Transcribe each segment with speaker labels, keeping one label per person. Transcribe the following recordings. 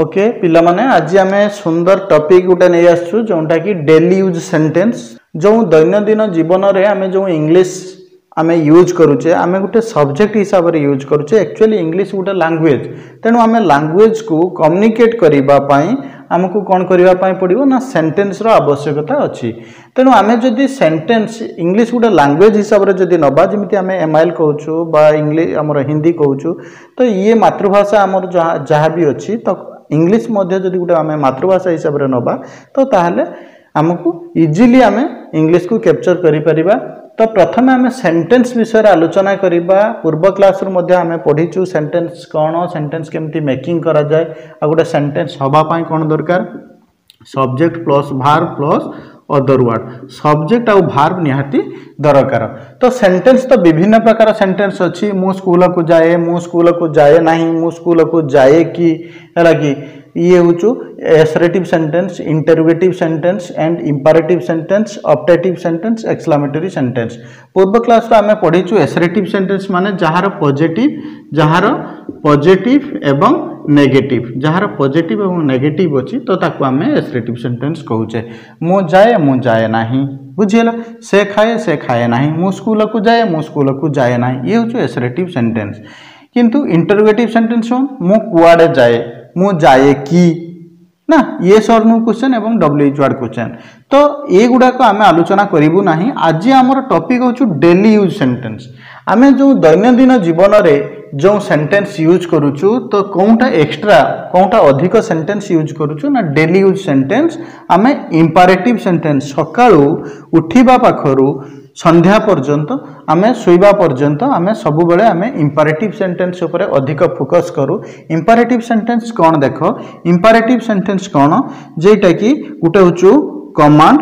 Speaker 1: okay ପିଲାମାନେ ଆଜି ଆମେ ସୁନ୍ଦର ଟପିକ୍ ଗୋଟେ ନେଇ ଆସିଛୁ ଯେଉଁଟାକି ଡେଲି ୟୁଜ୍ ସେଣ୍ଟେନ୍ସ ଯେଉଁ ଦୈନନ୍ଦିନ ଜୀବନରେ ଆମେ ଯେଉଁ ଇଂଲିଶ ଆମେ ୟୁଜ୍ କରୁଛେ ଆମେ ଗୋଟେ ସବଜେକ୍ଟ ହିସାବରେ ୟୁଜ୍ କରୁଛେ ଆକ୍ଚୁଆଲି ଇଂଲିଶ ଗୋଟେ ଲାଙ୍ଗୁଏଜ୍ ତେଣୁ ଆମେ ଲାଙ୍ଗୁଏଜ୍କୁ କମ୍ୟୁନିକେଟ୍ କରିବା ପାଇଁ ଆମକୁ କ'ଣ କରିବା ପାଇଁ ପଡ଼ିବ ନା ସେଣ୍ଟେନ୍ସର ଆବଶ୍ୟକତା ଅଛି ତେଣୁ ଆମେ ଯଦି ସେଣ୍ଟେନ୍ସ ଇଂଲିଶ ଗୋଟେ ଲାଙ୍ଗୁଏଜ୍ ହିସାବରେ ଯଦି ନେବା ଯେମିତି ଆମେ ଏମ୍ ଆଇ ଏଲ୍ କହୁଛୁ ବା ଇଂଲିଶ ଆମର ହିନ୍ଦୀ କହୁଛୁ ତ ଇଏ ମାତୃଭାଷା ଆମର ଯାହା ଯାହା ବି ଅଛି ତ इंग्लीश मैं गोटे आम मतृभाषा हिसाब से ना तो आमको इजिली आम इंग्लीश को कैप्चर कर तो प्रथम आम सेटेन्स विषय आलोचना करवा पूर्व क्लास रू आम पढ़ीचु सेटेन्स कौन सेन्टेन्स केमती मेकिंग कराए आ गए सेन्टेन्स हाँपाई कौन दरकार subject plus verb plus other word subject आउ भार्ब निहाती दरकार तो सेंटेंस तो विभिन्न प्रकार सेंटेंस अच्छी मु स्कूल को जाए मु स्कूल को जाए ना मु स्कूल को जाए कि है कि ये हूँ assertive sentence interrogative sentence and imperative sentence optative sentence exclamatory sentence पूर्व क्लास तो आम पढ़ी एसरेटिव सेंटेंस मान जार पजेट जार पजेट एवं नेगेटिव जार पॉजिटिव और नेगेटिव अच्छी तो ताकि आम एसरेटिव सेन्टेन्स कहचे मु जाए मु जाए ना बुझे से खाए से खाए ना मुकूल को जाए मु स्कूल को जाए ना ये हूँ एसरेटिव सेन्टेन्स किंतु इंटरगेटिव सेन्टेन्स हूँ मुझे जाए मु जाए कि ना ये सर नु क्वेश्चन और डब्ल्यूच वार्ड क्वेश्चन तो ये गुड़ाक आम आलोचना करूँ ना आज आम टपिक हूँ डेली यूज सेन्टेन्स आम जो दैनदीन जीवन में जो सेंटेंस यूज करुचु तो कौटा एक्सट्रा कौटा अधिक सेंटेंस यूज करुचु ना डेली यूज सेंटेंस आम इम्पारेटिव सेंटेंस सका उठा पाखर সন্ধ্যা পর্যন্ত আমি শুইবা পর্যন্ত আমি সবুলে আমি ইম্পারেটিভ সেন্টেন্স উপরে অধিক ফোকস করু ইম্পারেটিভ সেন্টেন্স কোণ দেখ ইম্পারেটিভ সেন্টেন্স কোণ যেটা কি গোটে হচ্ছে কমান্ড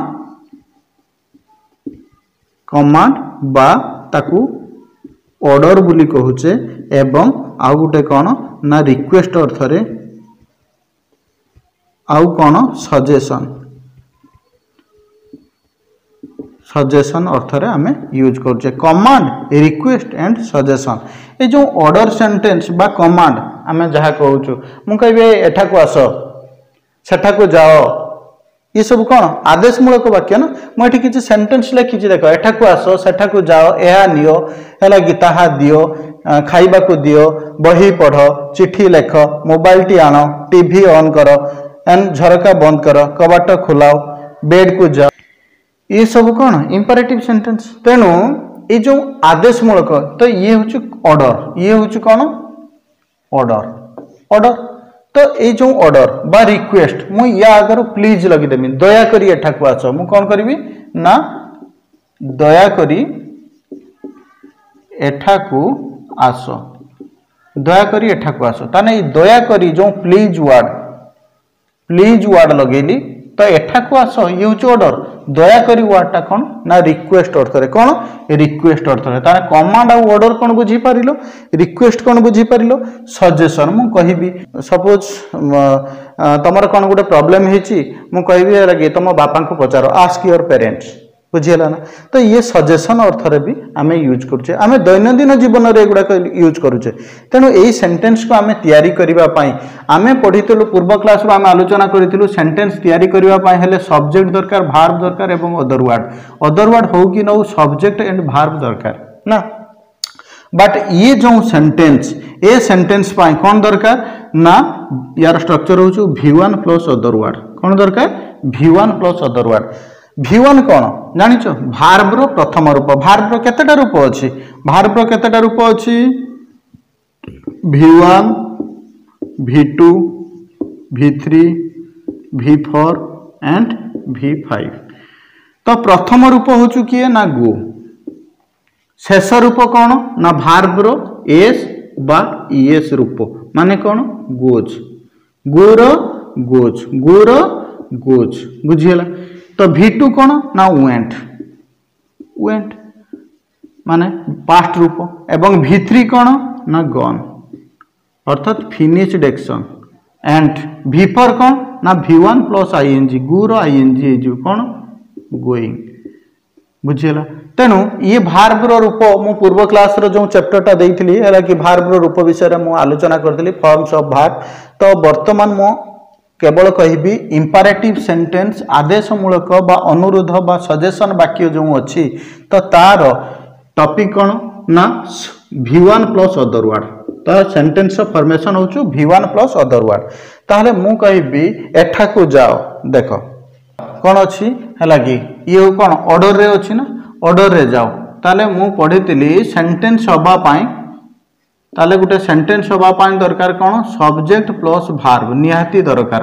Speaker 1: কমান্ড বা তাকু ଅର୍ଡ଼ର୍ ବୋଲି କହୁଛେ ଏବଂ ଆଉ ଗୋଟେ କ'ଣ ନା ରିକ୍ୱେଷ୍ଟ ଅର୍ଥରେ ଆଉ କ'ଣ ସଜେସନ୍ ସଜେସନ୍ ଅର୍ଥରେ ଆମେ ୟୁଜ୍ କରୁଛେ କମାଣ୍ଡ ରିକ୍ୱେଷ୍ଟ ଆଣ୍ଡ ସଜେସନ୍ ଏ ଯେଉଁ ଅର୍ଡ଼ର୍ ସେଣ୍ଟେନ୍ସ ବା କମାଣ୍ଡ ଆମେ ଯାହା କହୁଛୁ ମୁଁ କହିବି ଏଠାକୁ ଆସ ସେଠାକୁ ଯାଅ ये सब कौन आदेशमूलक वाक्य ना मुझे किसी सेन्टेन्स लिखी देख एठा आस सेठा जाओ यह निला है दि खाइबा को दियो बही पढ़ चिठी लेख मोबाइल टी आण टी अन् कर एंड झरका बंद कर कबाट खोलाओ बेड को जाओ ये सब कौन इम्पेरेटिव सेन्टेन्स तेणु ये जो आदेशमूलक तो ये हूँ अर्डर ये हूँ कौन अर्डर अर्डर তো এই যে অর্ডর বা রিকোয়েস্ট মু ইয়া আগর প্লিজ লগিদেমি দয়াকরি এঠাকু আস মু কোন করিবি না দয়াকরি এঠাকু আস দয়াকরি এঠাকু আস তাহলে এই দয়াকরি যে প্লিজ ওয়ার্ড প্লিজ ওয়ার্ড লগাইলি তো এঠাকু আস ইয়ে হচ্ছে অর্ডর দয়াকরি ওয়ার্ডটা কোণ না রিকোয়েস্ট অর্থরে কোণ রিকোয়েস্ট অর্থরে তাহলে কমান্ড আউ অর্ডর কোণ বুঝিপারিল রিকোয়েস্ট কোণ বুঝিপারিল সজেসন মু কহিবি সপোজ তোমার কোণ গোটে প্রোবলেম হয়েছি মু কহিবি আগে তোম বাপাঙ্কু পচার আস্ক ইয়োর প্যারেন্টস ବୁଝିହେଲା ନା ତ ଇଏ ସଜେସନ୍ ଅର୍ଥରେ ବି ଆମେ ୟୁଜ୍ କରୁଛେ ଆମେ ଦୈନନ୍ଦିନ ଜୀବନରେ ଏଗୁଡ଼ାକ ୟୁଜ୍ କରୁଛେ ତେଣୁ ଏଇ ସେଣ୍ଟେନ୍ସକୁ ଆମେ ତିଆରି କରିବା ପାଇଁ ଆମେ ପଢ଼ିଥିଲୁ ପୂର୍ବ କ୍ଲାସ୍ରୁ ଆମେ ଆଲୋଚନା କରିଥିଲୁ ସେଣ୍ଟେନ୍ସ ତିଆରି କରିବା ପାଇଁ ହେଲେ ସବଜେକ୍ଟ ଦରକାର ଭାର୍ବ ଦରକାର ଏବଂ ଅଦର ୱାର୍ଡ଼ ଅଦର ୱାର୍ଡ଼ ହଉ କି ନଉ ସବଜେକ୍ଟ ଆଣ୍ଡ ଭାର୍ବ ଦରକାର ନା ବଟ୍ ଇଏ ଯେଉଁ ସେଣ୍ଟେନ୍ସ ଏ ସେଣ୍ଟେନ୍ସ ପାଇଁ କ'ଣ ଦରକାର ନା ୟାର ଷ୍ଟ୍ରକ୍ଚର ହେଉଛି V one plus other word କ'ଣ ଦରକାର V one plus other word V one কোণ জাঁচ ভার্বর প্রথম রূপ ভার্বর কতটা রূপ অছি ভার্বর কতটা রূপ অছি V one V two V three V four and V five তো প্রথম রূপ হচ্ছে কি না গো শেষ রূপ কোণ না ভার্বর এস বা ইএস রূপ মানে কোণ গোজ গোর গোজ গোর গোজ বুঝিগলা তো ভি টু কোণ না ওয়েন্ট ওয়েন্ট মানে পাস্ট রূপ এবং ভি থ্রি কোণ না গন অর্থাৎ finished action and V four কোণ না ভি ওয়ান প্লস আইএনজি গুর আইএনজি ହେଇଯିବ কোণ গোয়িং বুঝিলা তেণু ইয়ে ভার্বর রূপ মু পূর্ব ক্লাসর যে চ্যাপ্টরটা দিয়েছিলি হল কি ভার্বর রূপ বিষয়ে মু আলোচনা করি ফর্মস অফ ভার্ব তো বর্তমান মো কেবল কহবি ইম্পারেটিভ সেন্টেন্স আদেশমূলক বা অনুরোধ বা সজেসন বাক্য যে অছি তো তার টপিক কোণ না V one plus other word তো সেন্টেন্স ফর্মেসন হচ্ছে V one plus other word তাহলে মু কহবি এঠাকু যাও দেখ কোণ অছি হেলা কি ইয়ে কোণ অর্ডর রে অছি না অর্ডর রে যাও তাহলে মু পড়িলি সেন্টেন্স হওয়া পাই ताले गोटे सेन्टेन्स हाँपाई दरकार कौन सब्जेक्ट प्लस भार्व निहाती दरकार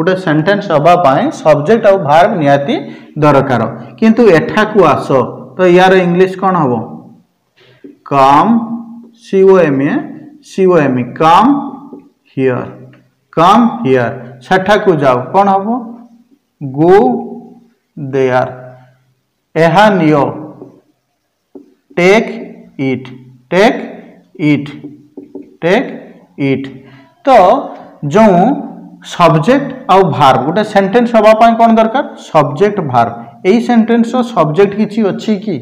Speaker 1: गोटे सेन्टेन्स हाँपाई सब्जेक्ट आउ भार्व निहाती दरकार किंतु एठा को आस तो यार इंग्लीश कौन हम come C O M E C O M E come here come here सेठा को जाओ कौन हम गो देर यह neo take it take it take it तो जो सब्जेक्ट आउ भार्ब गोटे सेन्टेन्स हाँपाई कौन दरकार सब्जेक्ट भार्ब यही सेन्टेन्स सब्जेक्ट किसी अच्छी कि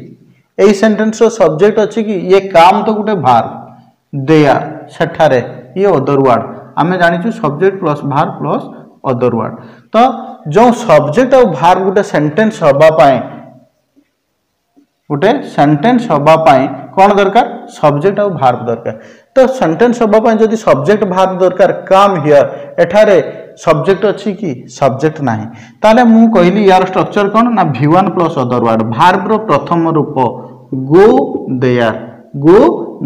Speaker 1: यही सेन्टेन्स सब्जेक्ट अच्छी ये काम तो गोटे भार्ब आर सेठारे ये अदर वार्ड आम जानी subject plus verb plus other word तो जो सब्जेक्ट आउ भार्ब गोटे सेन्टेन्स हाँपाई गोटे सेन्टेन्स हाँपाई कौन दरकार सब्जेक्ट आउ भार्ब दरकार तो सेंटेंस हाँपाई सब्जेक्ट भार्ब दरकार कम हियर एठार सब्जेक्ट अच्छी कि सब्जेक्ट ना तो मुझे कहली यार स्ट्रक्चर कौन ना V one plus other word भार्ब्र प्रथम रूप गो देयर गो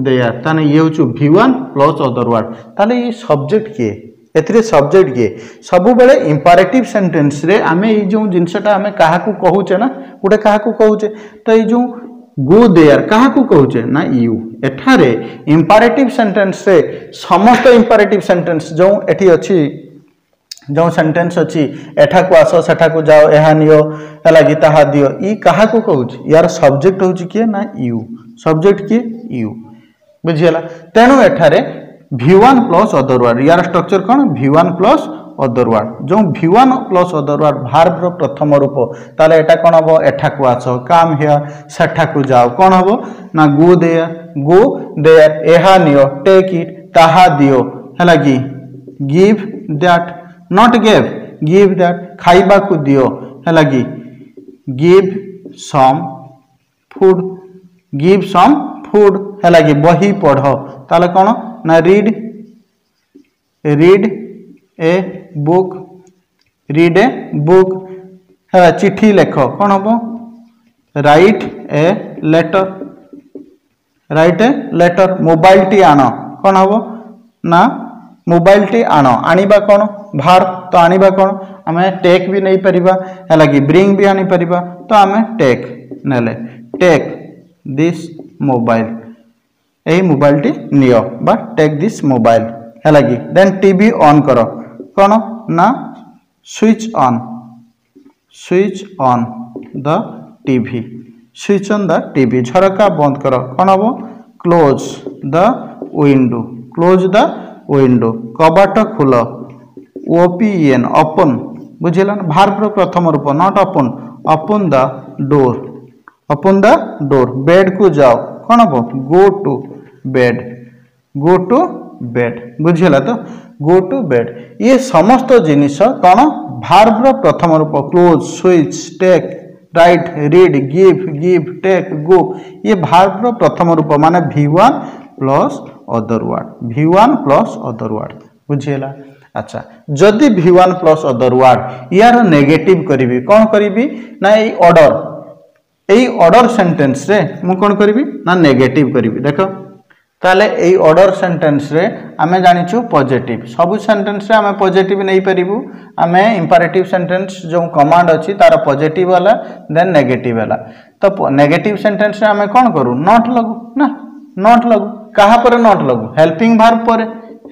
Speaker 1: देयर ताने ये हूँ V one plus other word ताने ये सब्जेक्ट किए ए सब्जेक्ट किए सब इंपारेटिव सेन्टेन्स आम ये जो जिनसा आम क्या कहूचे ना गोटे क्या कहचे तो ये जो गो देयर क्या कहे ना यू एठार इंपारेटिव सेन्टेन्स समस्त इंपारेटिव सेन्टेन्स जो एटी अच्छी जो सेन्टेन्स अच्छी एठा को आस सेठा को जाओ यह निगे है कि ताहा क्या कौच यार सब्जेक्ट हूँ किए ना यू सब्जेक्ट किए यू बुझीगला तेणु एठार भि ओन प्लस अदर यार स्ट्रक्चर कौन V one plus other word ଯେଉଁ V one plus other word ଭାର୍ବର ପ୍ରଥମ ରୂପ ତାହେଲେ ଏଇଟା କ'ଣ ହେବ ଏଠାକୁ ଆସ କାମ୍ ହେୟାର ସେଠାକୁ ଯାଅ କ'ଣ ହେବ ନା ଗୁ ଦେୟାର ଗୁ ଦେୟାର ଏହା ନିଅ ଟେକ୍ ଇଟ୍ ତାହା ଦିଅ ହେଲା କି give that not gave give that ଖାଇବାକୁ ଦିଅ ହେଲା କି give some food give some food ହେଲା କି ବହି ପଢ଼ ତାହେଲେ କ'ଣ ନା read read a book read a book है चिठी लेख कौन हम write a letter write a letter mobile T आण कौन हम ना मोबाइल टी आण आणवा कौन भार तो आणवा कौन आम टेक भी नहीं पार है कि ब्रिंग भी आनी पार तो आम टेक नेले टेक दिस मोबाइल यही मोबाइल टी नि टेक दिस मोबाइल है कि देन टी अन कर କ'ଣ ନା switch on switch on the TV switch on the TV ଝରକା ବନ୍ଦ କର କ'ଣ ହେବ close the window close the window କବାଟ ଖୋଲ ଓପିଏନ୍ ଅପନ୍ ବୁଝିହେଲା ନା ଭାର୍ବର ପ୍ରଥମ ରୂପ not open open the door open the door ବେଡ଼୍କୁ ଯାଅ କ'ଣ ହେବ go to bed go to bed ବୁଝିହେଲା ତ গো টু বেড ইয়ে সমস্ত জিনিস কোণ ভার্বর প্রথম রূপ close switch take write read give give take go ইয়ে ভার্বর প্রথম রূপ মানে V one plus other word V one plus other word বুঝিলা আচ্ছা যদি V one plus other word ইয়ার নেগেটিভ করবি কম করবি না এই অর্ডর এই অর্ডর সেন্টেন্সরে মু কোণ করবি না নেগেটিভ করবি দেখ তাহলে এই অর্ডর সেন্টেন্সরে আমি জাঁচু পজিটিভ সবু সেন্টেন্সরে আমি পজিটিভ নেইপারু আমি ইম্পারেটিভ সেন্টেন্স যে কমান্ড অছি তার পজিটিভ হলা দেন নেগেটিভ হলা তো নেগেটিভ সেন্টেন্সরে আমি কোণ করু নট লগু না নট লগু কাহা পরে নট লগু হেল্পিং ভার পরে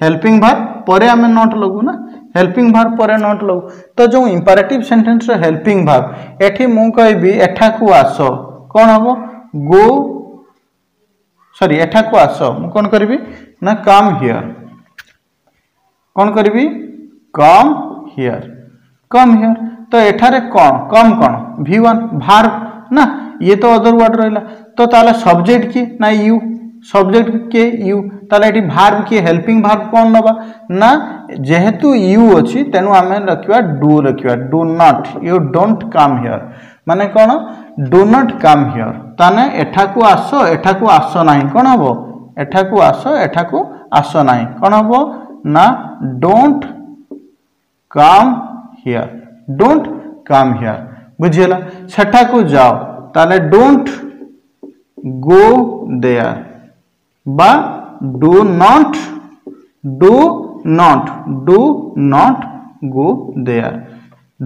Speaker 1: হেল্পিং ভার পরে আমি নট লগু না হেল্পিং ভার পরে নট লগু তো যে ইম্পারেটিভ সেন্টেন্সর হেল্পিং ভার এটি মু কবি এঠাকু আস কোণ হব গো सरी ଏଠାକୁ आस मु कौन करी ना कम हियर कौन करी कम हियर कम हियर तो एठारे कौन कम कौन भि ओन भार ना ये तो अदर वर्ड रहा तो ताले सब्जेक्ट किए ना यू सब्जेक्ट के यू ताले ये भार्व किए हेल्पिंग भार्व कौन नवा ना जेहेतु यू अच्छी तेणु आम रखा डू रखा do not you don't come here মানে কোণ ডু নট কাম হিଅର ତାହେଲେ ଏଠାକୁ ଆସ ଏଠାକୁ ଆସ ନାହିଁ କ'ଣ ହେବ ଏଠାକୁ ଆସ ଏଠାକୁ ଆସ ନାହିଁ କ'ଣ ହେବ ନା don't come here don't come here ବୁଝିଗଲା ସେଠାକୁ ଯାଅ ତାହେଲେ ଡୋଣ୍ଟ ଗୋ ଦେୟାର বা do not do not do not go there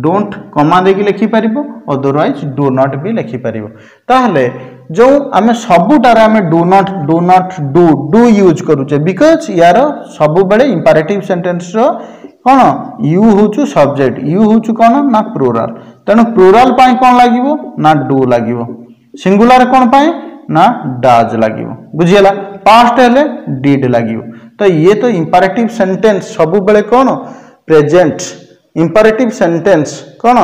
Speaker 1: don't comma দিয়ে লেখিপার অদরওয়াইজ ডু নট বি লেখিপার তাহলে যে আমি সবুটার আমি do not do not do do use করুছে because ইয়ার সবুলে ইম্পারেটিভ সেটেন্সর কোণ ইউ হচ্ছে সবজেক্ট ইউ হচ্ছে কোণ না প্লুরাল তেমন প্লুরাল পাই কোণ লাগিব না ডু লাগিব সিঙ্গুলার কোণ পাই না ডাজ লাগিব বুঝিগলা পাস্ট হলে ডিড লাগিব তো ইয়ে তো ইম্পারেটিভ সেটেন্স সবুলে কোণ প্রেজেন্ট ইম্পারেটিভ সেন্টেন্স কোণ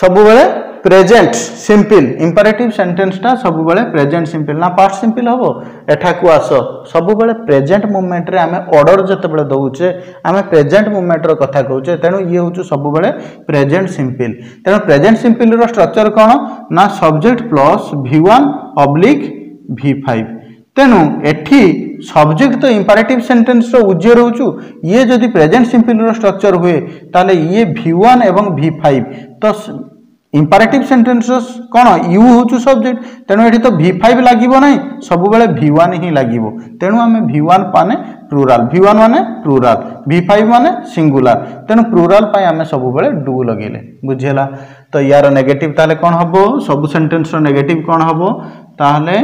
Speaker 1: সবুলে প্রেজেন্ট সিম্পল ইম্পারেটিভ সেন্টেন্সটা সবুলে প্রেজেন্ট সিম্পল না পার্ট সিম্পল হব এঠাকু আস সবুলে প্রেজেন্ট মুভমেন্টরে আমি অর্ডর যেতবে দৌছে আমি প্রেজেন্ট মুভমেন্টর কথা কৌছে তেণু ইয়ে হচ্ছে সবুলে প্রেজেন্ট সিম্পল তেণু প্রেজেন্ট সিম্পলর স্ট্রকচর কোণ না subject plus V one oblique V five তেণু এটি ସବଜେକ୍ଟ ତ ଇମ୍ପାରେଟିଭ୍ ସେଣ୍ଟେନ୍ସର ଉଜ୍ଜ୍ୱ ରହୁଛୁ ଇଏ ଯଦି ପ୍ରେଜେଣ୍ଟ ସିମ୍ପଲ୍ର ଷ୍ଟ୍ରକ୍ଚର୍ ହୁଏ ତାହେଲେ ଇଏ ଭି ୱାନ୍ ଏବଂ ଭି ଫାଇଭ୍ ତ ইম্পারেটিভ সেন্টেন্স কোণ ইউ হচ্ছে সবজেক্ট তেমন এটি তো ভি ফাইভ লাগিব না সবুলে ভি ওয়ান হি লাগিব তেমন আমি ভি ওয়ান মানে প্লুরাল ভি ওয়ান মানে প্লুরাল ভি ফাইভ মানে সিঙ্গুলার তেমন প্লুরাল পাই আমি সবুলে ডু লগাইলে বুঝিলা তো ইয়ার নেগেটিভ তাহলে কোণ হব সবু সেন্টেন্সর নেগেটিভ কোণ হব তাহলে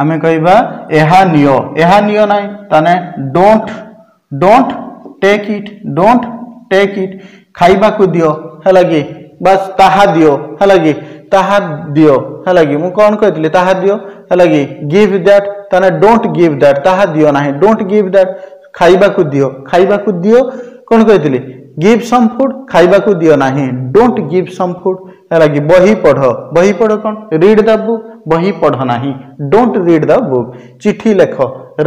Speaker 1: आम कह निय ना ते dot dot take it dot take it खाइबा को है कि बस ताहा दियो है कि दियो है कि कौन कही दियो है कि गिव दैट ते डोट गिव दैट ताहा दियो ना डोट गिव दैट खाइबा दि दियो खाइबा कौन कही गिव सम फुड खाइबा को ना डोट गिव सम फुड लगे बही पढ़ बही पढ़ो कौन रीड द बुक बही पढ़ ना डोंट रीड द बुक चिठी लेख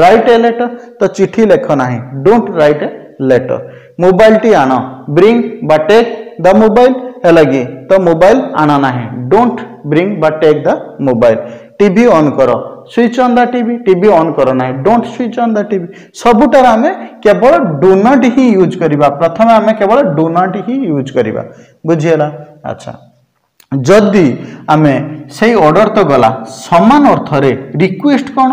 Speaker 1: रईट ए लेटर तो चिठी लेख ना don't write a letter mobile T आण ब्रिंग बा टेक द मोबाइल है कि तो मोबाइल आण ना डोंट ब्रिंग बा टेक द मोबाइल टी अन् कर switch on the TV TV on करो ना don't switch on the TV सबुटार आम केवल डोनट नॉट ही यूज करवा प्रथम आम केवल डोनट नॉट ही यूज करवा बुझीला अच्छा ଯଦି ଆମେ ସେଇ ଅର୍ଡ଼ର ତ ଗଲା ସମାନ ଅର୍ଥରେ ରିକ୍ୱେଷ୍ଟ କ'ଣ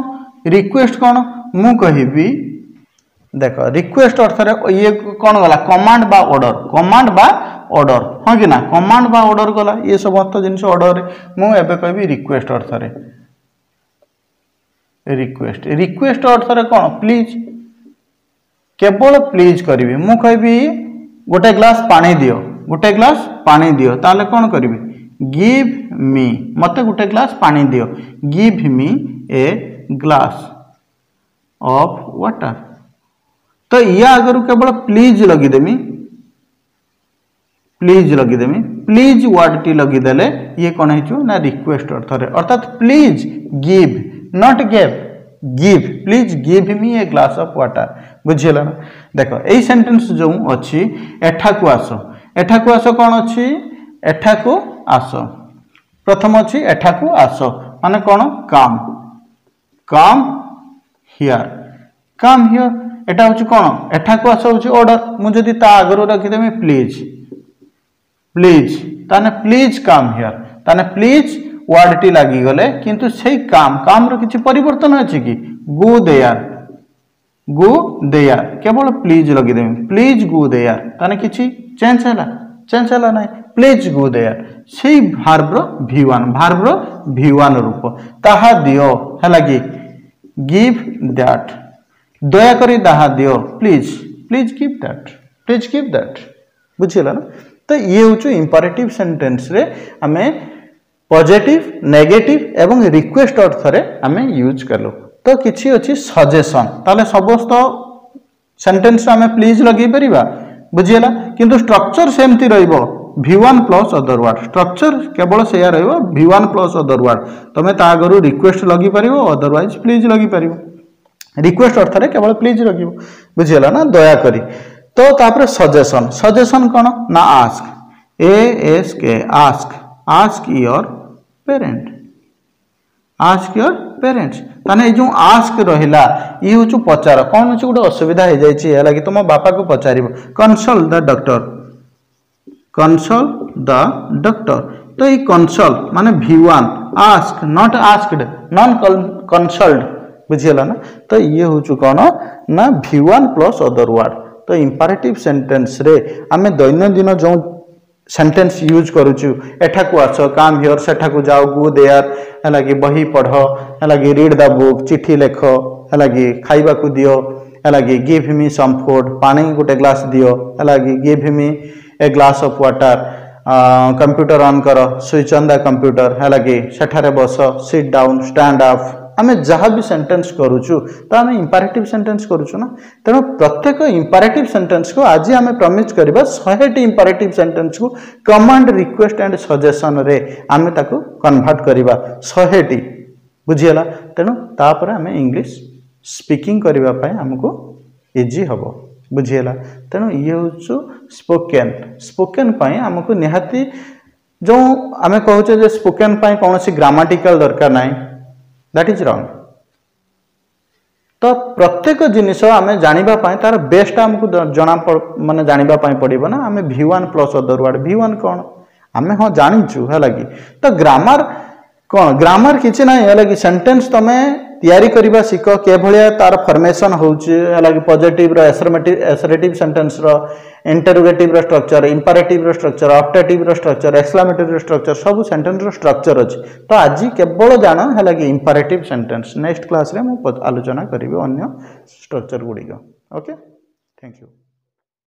Speaker 1: ରିକ୍ୱେଷ୍ଟ କ'ଣ ମୁଁ କହିବି ଦେଖ ରିକ୍ୱେଷ୍ଟ ଅର୍ଥରେ ଇଏ କ'ଣ ଗଲା କମାଣ୍ଡ ବା ଅର୍ଡ଼ର କମାଣ୍ଡ ବା ଅର୍ଡ଼ର ହଁ କି ନା କମାଣ୍ଡ ବା ଅର୍ଡ଼ର ଗଲା ଇଏ ସମସ୍ତ ଜିନିଷ ଅର୍ଡ଼ରରେ ମୁଁ ଏବେ କହିବି ରିକ୍ୱେଷ୍ଟ ଅର୍ଥରେ ରିକ୍ୱେଷ୍ଟ ରିକ୍ୱେଷ୍ଟ ଅର୍ଥରେ କ'ଣ ପ୍ଲିଜ୍ କେବଳ ପ୍ଲିଜ୍ କରିବି ମୁଁ କହିବି ଗୋଟେ ଗ୍ଲାସ୍ ପାଣି ଦିଅ ଗୋଟେ ଗ୍ଲାସ୍ ପାଣି ଦିଅ ତାହେଲେ କ'ଣ କରିବି গিভ মি মতো গোটে গ্লাস পানি দিও give me a glass of water তো ইয়া আগর কেবল প্লিজ লগিদেমি প্লিজ লগিদেমি প্লিজ ওয়ার্ডটি লগিদেলে ইয়ে কোণ হয়েছু না রিকোয়েস্ট অর্থরে অর্থাৎ please give not gave give please give me a glass of water বুঝিলা না দেখ এই সেন্টেন্স যে অছি এঠাকু আস এঠাকু আস কোণ অছি এঠাকু আস প্রথম অছি এঠাকু আস মানে কোণ কাম কাম হিয়ার কাম হিয়ার এটা হচ্ছে কোণ এঠাকু আস হচ্ছে অর্ডর মু যদি তা আগর রাখিদেমি প্লিজ প্লিজ তাহলে প্লিজ কাম হিয়ার তাহলে প্লিজ ওয়ার্ডটি লাগিগলে কিন্তু সেই কাম কামর কিছু পরিবর্তন আছে কি গু দেয়ার গু দেয়ার কেবল প্লিজ লগাইদেমি প্লিজ গু দেয়ার তাহলে কিছু চেঞ্জ হলা ଚାଞ୍ଚଲା ନାହିଁ ପ୍ଲିଜ୍ ଗୋ ଦେୟାର ସେଇ ଭାର୍ବର ଭି ୱାନ୍ ଭାର୍ବର ଭି ୱାନ୍ ରୂପ ତାହା ଦିଅ ହେଲା କି ଗିଭ୍ ଦ୍ୟାଟ୍ ଦୟାକରି ତାହା ଦିଅ please please give that please give that ବୁଝିଗଲା ନା ତ ଇଏ ହେଉଛୁ ଇମ୍ପରେଟିଭ୍ ସେଣ୍ଟେନ୍ସରେ ଆମେ ପଜିଟିଭ୍ ନେଗେଟିଭ୍ ଏବଂ ରିକ୍ୱେଷ୍ଟ ଅର୍ଥରେ ଆମେ ୟୁଜ୍ କଲୁ ତ କିଛି ଅଛି ସଜେସନ୍ ତାହେଲେ ସମସ୍ତ ସେଣ୍ଟେନ୍ସରେ ଆମେ ପ୍ଲିଜ୍ ଲଗେଇ ପାରିବା ବୁଝିଗଲା किंतु स्ट्रक्चर सेमती रि one plus other word structure केवल से ओन प्लस अदर व्ड तुम तागर रिक्वेस्ट लगि पार अदरवैज प्लीज लगि पार रिक्वेस्ट अर्थ केवल प्लीज लगे बुझेगा ना दयाक तो सजेसन सजेसन कौन ना ask A S K ask ask your parent ask your parents ତାହେଲେ ଏଇ ଯେଉଁ ଆସ୍କ ରହିଲା ଇଏ ହେଉଛି ପଚାର କ'ଣ ହେଉଛି ଗୋଟେ ଅସୁବିଧା ହେଇଯାଇଛି ହେଲା କି ତୁମ ବାପାକୁ ପଚାରିବ consult the doctor consult the doctor ତ ଏଇ କନସଲ୍ ମାନେ V one ask not asked non consulted ବୁଝିଗଲା ନା ତ ଇଏ ହେଉଛି କ'ଣ ନା V one plus other word ତ ଇମ୍ପାରେଟିଭ୍ ସେଣ୍ଟେନ୍ସରେ ଆମେ ଦୈନନ୍ଦିନ ଯେଉଁ सेन्टेन्स यूज करुचु एठा को आस काम हिअर सेठा जाओ गु देयर है कि बही पढ़ है कि रीड द बुक चिठी लेख है कि खावा दियो है कि गिव मी सम फूड पानी गोटे ग्लास दि है कि give me a glass of water computer on कर स्विच ऑन द कंप्यूटर है कि सेठे बस सीट डाउन स्टैंड अफ आम जहाँ भी सेन्टेन्स करुचु तो आम इम्पारेट सेन्टेन्स करुचुना तेना प्रत्येक इम्पारेट सेन्टेन्स को आज आम प्रमिज करवा शहेटी इम्पारेट सेन्टेन्स को कमाण्ड रिक्वेस्ट एंड सजेसन आम कनभर्ट करवा शहेटी बुझीगला तेणु तापर आम इंग्लीश स्पीकिंग आमको इजी हम बुझीगला तेणु ये हूँ स्पोकन स्पोकन आमको निहाती जो आम कहे स्पोकन कौन सी ग्रामाटिकाल दरकार नाई दैट इज रंग तो प्रत्येक जिनस आम जानापी तार बेस्ट आमको जना मानते जानापी पड़े ना आम भि ओन प्लस अदर वार्ड भि ओन कौन आम हाँ जानचु है तो ग्रामर कौन ग्रामर कि ना है सेन्टेन्स तुम तैयारी करवा शिख के भाया तार फर्मेसन होगी पजिट्र एसरेटिव सेन्टेन्स र interrogative structure imperative structure optative structure exclamative structure सब सेन्टेन्सर स्ट्रक्चर अच्छे तो आज केवल जान है कि इंपरेटिव सेन्टेन्स नेक्स्ट क्लास में मुझे आलोचना करी अन्य स्ट्रक्चर गुड़िक ओके थैंक यू